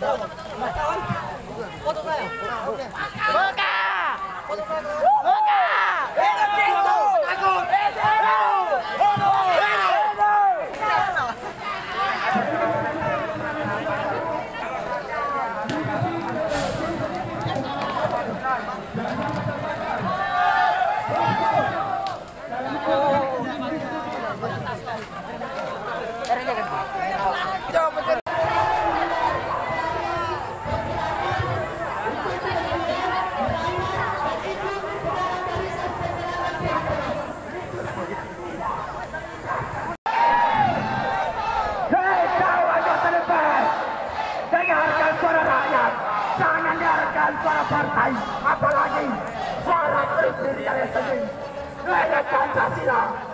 Terima kasih. Jangan andalkan suara partai, apalagi suara kritik kalian sendiri. Nilai Pancasila